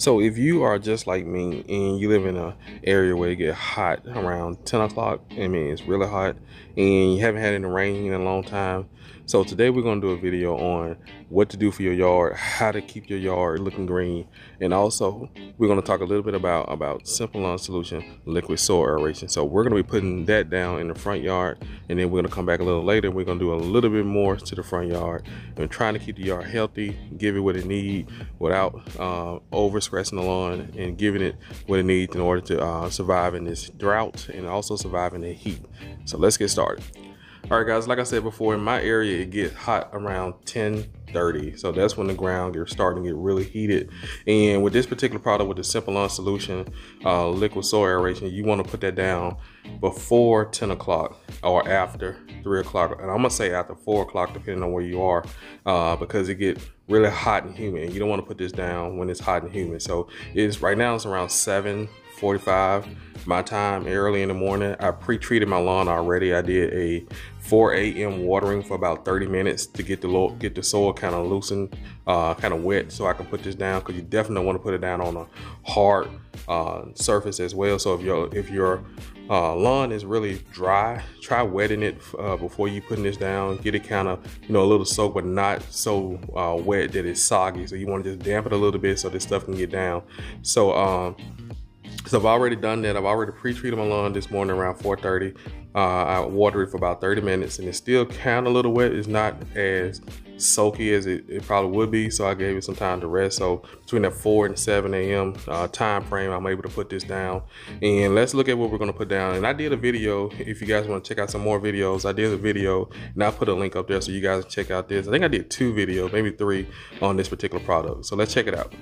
So if you are just like me and you live in an area where it get hot around 10 o'clock, I mean it's really hot, and you haven't had any rain in a long time, so today we're going to do a video on what to do for your yard, how to keep your yard looking green, and also we're to talk a little bit about, about Simple Lawn Solution liquid soil aeration. So we're to be putting that down in the front yard, and then we're to come back a little later. We're to do a little bit more to the front yard and trying to keep the yard healthy, give it what it needs without uh, over stressing the lawn and giving it what it needs in order to uh, survive in this drought and also survive in the heat. So let's get started. All right, guys, like I said before, in my area, it gets hot around 10, 30. So that's when the ground gets starting to get really heated. And with this particular product, with the Simple Lawn Solution uh, liquid soil aeration, you want to put that down before 10 o'clock or after 3 o'clock. And I'm going to say after 4 o'clock, depending on where you are, uh, because it get really hot and humid. And you don't want to put this down when it's hot and humid. So it's right now it's around 7, 45 my time early in the morning. I pre-treated my lawn already. I did a 4 a.m. watering for about 30 minutes to get the get the soil kind of loosened, uh, kind of wet, so I can put this down. Because you definitely want to put it down on a hard uh, surface as well. So if your if your uh, lawn is really dry, try wetting it uh, before you putting this down. Get it kind of you know a little soaked, but not so uh, wet that it's soggy. So you want to just damp it a little bit so this stuff can get down. So um, so I've already done that. I've already pre-treated my lawn this morning around 4.30. Uh, I watered it for about 30 minutes and it's still kind of a little wet. It's not as soaky as it, it, probably would be. So I gave it some time to rest. So between that 4 and 7 a.m. Uh, time frame, I'm able to put this down. And let's look at what we're going to put down. And I did a video. If you guys want to check out some more videos, I did a video and I put a link up there so you guys can check out this. I think I did two videos, maybe three on this particular product. So let's check it out.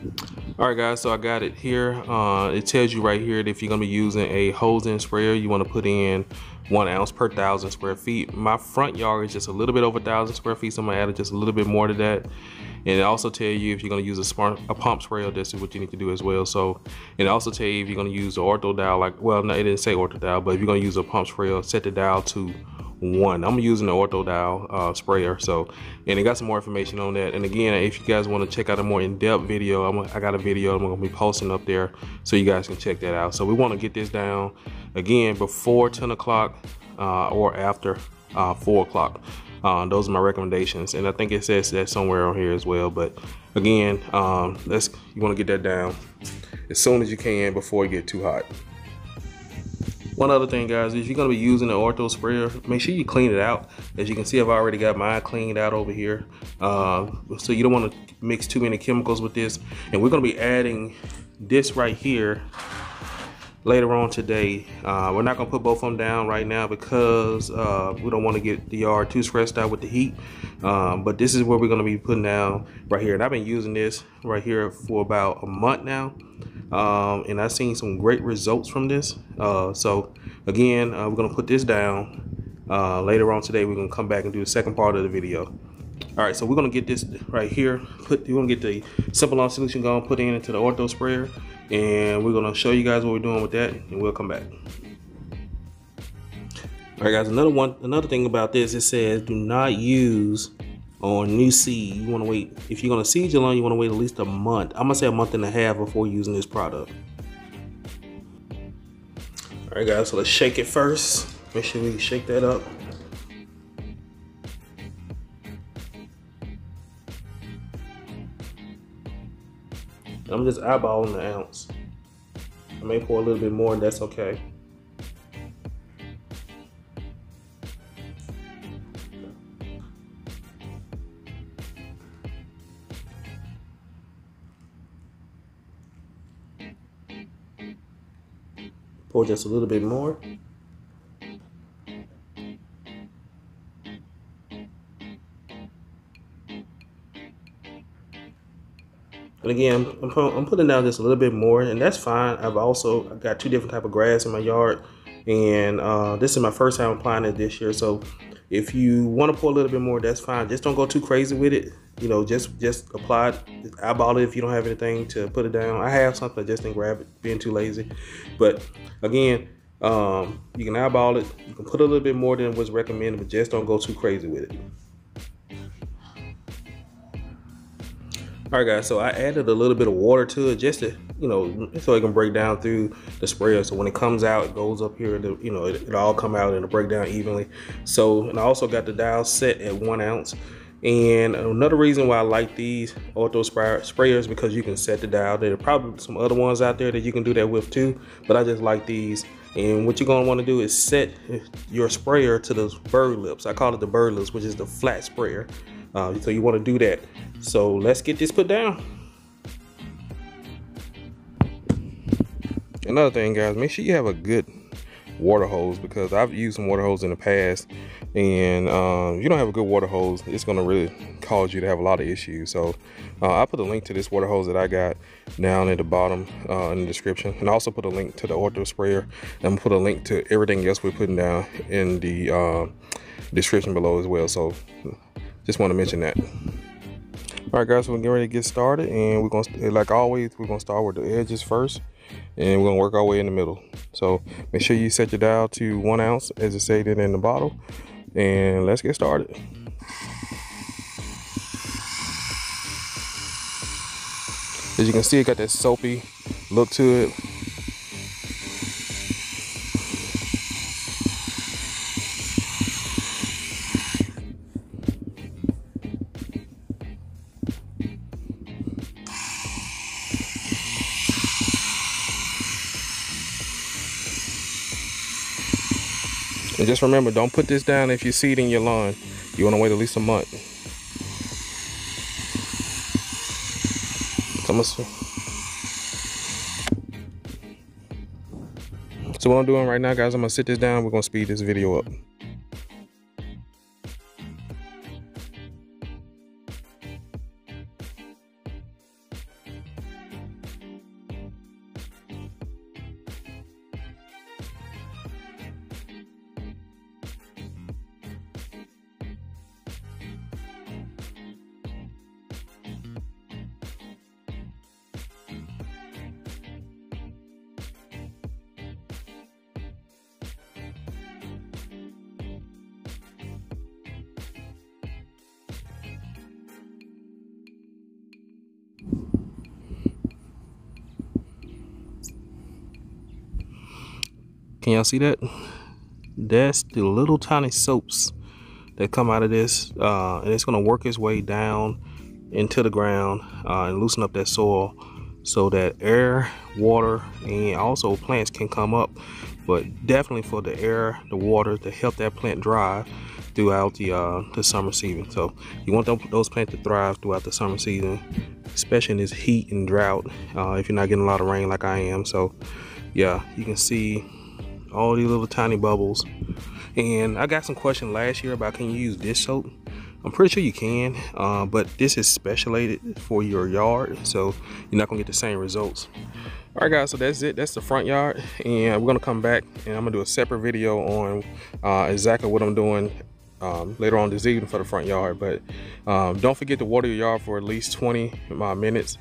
All right, guys. So I got it here. Uh, it tells you right here that if you're going to be using a hose-end sprayer, you want to put in one ounce per thousand square feet. My front yard is just a little bit over a thousand square feet, so I'm gonna add just a little bit more to that. And it also tell you if you're gonna use a smart a pump sprayer, this is what you need to do as well. So it also tell you if you're gonna use the ortho dial, like well, no, it didn't say ortho dial, but if you're gonna use a pump sprayer, set the dial to one. I'm using the ortho dial uh, sprayer. So, and it got some more information on that. And again, if you guys want to check out a more in-depth video, I'm, I got a video I'm going to be posting up there so you guys can check that out. So we want to get this down again before 10 o'clock uh, or after uh, 4 o'clock. Uh, those are my recommendations, and I think it says that somewhere on here as well. But again, um, let's you want to get that down as soon as you can before it get too hot. One other thing, guys, if you're gonna be using the ortho sprayer, make sure you clean it out. As you can see, I've already got mine cleaned out over here. Uh, so you don't wanna mix too many chemicals with this. And we're gonna be adding this right here later on today. Uh, we're not gonna put both of them down right now because uh, we don't want to get the yard too stressed out with the heat. Um, but this is where we're gonna be putting down right here. And I've been using this right here for about a month now. Um, and I've seen some great results from this. Uh, so again, uh, we're gonna put this down. Uh, later on today, we're gonna come back and do the second part of the video. All right, so we're gonna get this right here. Put we're gonna get the simple lawn solution going, put in into the ortho sprayer, and we're gonna show you guys what we're doing with that, and we'll come back. All right, guys. Another one, another thing about this, it says do not use on new seed. You want to wait if you're gonna seed your lawn, you want to wait at least a month. I'm gonna say a month and a half before using this product. All right, guys. So let's shake it first. Make sure we shake that up. I'm just eyeballing the ounce. I may pour a little bit more and that's okay. Just a little bit more. And again, I'm, I'm putting down just a little bit more, and that's fine. I've also got two different type of grass in my yard, and uh, this is my first time applying it this year. So if you want to pour a little bit more, that's fine. Just don't go too crazy with it. You know, just just apply it, eyeball it if you don't have anything to put it down. I have something, I just didn't grab it, being too lazy. But again, um, you can eyeball it. You can put a little bit more than what's recommended, but just don't go too crazy with it. All right, guys, so I added a little bit of water to it just to, you know, so it can break down through the sprayer. So when it comes out, it goes up here, to, you know, it, it all come out and it'll break down evenly. So, and I also got the dial set at one ounce. And another reason why I like these ortho sprayers because you can set the dial. There are probably some other ones out there that you can do that with too, but I just like these. And what you're gonna wanna do is set your sprayer to those bird lips. I call it the bird lips, which is the flat sprayer. Uh, so you wanna do that. So let's get this put down. Another thing guys, make sure you have a good water hose because I've used some water hose in the past and um, you don't have a good water hose it's going to really cause you to have a lot of issues so uh, I put a link to this water hose that I got down at the bottom uh, in the description and I also put a link to the ortho sprayer and put a link to everything else we're putting down in the uh, description below as well so just want to mention that. All right guys so we're getting ready to get started and we're gonna like always we're gonna start with the edges first and we're gonna work our way in the middle. So make sure you set your dial to one ounce as it stated in the bottle and let's get started. As you can see it got that soapy look to it And just remember, don't put this down if you see it in your lawn. You want to wait at least a month. So what I'm doing right now, guys, I'm to sit this down. We're to speed this video up. Can y'all see that? That's the little tiny soaps that come out of this. Uh, and it's gonna work its way down into the ground uh, and loosen up that soil so that air, water, and also plants can come up. But definitely for the air, the water to help that plant dry throughout the uh, the summer season. So you want those plants to thrive throughout the summer season, especially in this heat and drought. Uh, if you're not getting a lot of rain like I am, so yeah, you can see all these little tiny bubbles. And I got some questions last year about can you use dish soap? I'm pretty sure you can, uh, but this is specialated for your yard, so you're not gonna get the same results. All right, guys, so that's it. That's the front yard, and we're gonna come back and I'm gonna do a separate video on uh, exactly what I'm doing um, later on this evening for the front yard. But um, don't forget to water your yard for at least 20 uh, minutes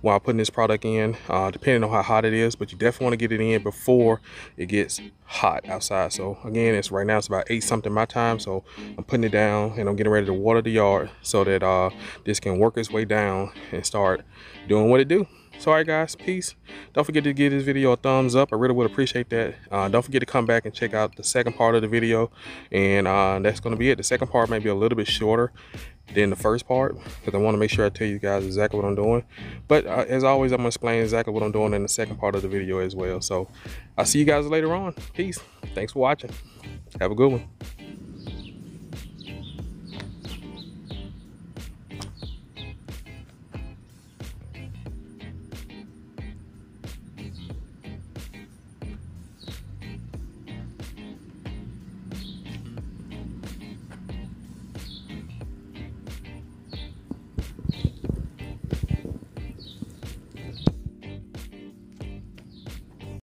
while putting this product in, uh, depending on how hot it is, but you definitely want to get it in before it gets hot outside. So again, it's right now it's about eight something my time. So I'm putting it down and I'm getting ready to water the yard so that uh, this can work its way down and start doing what it do. So, all right, guys, peace. Don't forget to give this video a thumbs up. I really would appreciate that. Uh, don't forget to come back and check out the second part of the video. And uh, that's going to be it. The second part may be a little bit shorter than the first part because I want to make sure I tell you guys exactly what I'm doing. But uh, as always, I'm going to explain exactly what I'm doing in the second part of the video as well. So I'll see you guys later on. Peace. Thanks for watching. Have a good one.